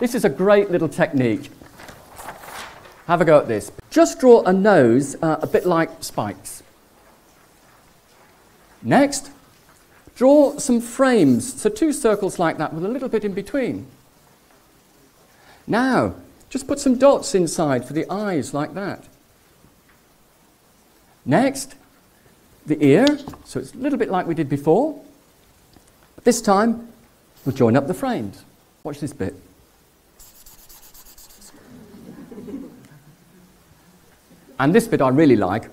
This is a great little technique. Have a go at this. Just draw a nose uh, a bit like spikes. Next, draw some frames, so two circles like that with a little bit in between. Now, just put some dots inside for the eyes like that. Next, the ear, so it's a little bit like we did before. But this time, we'll join up the frames. Watch this bit. And this bit I really like.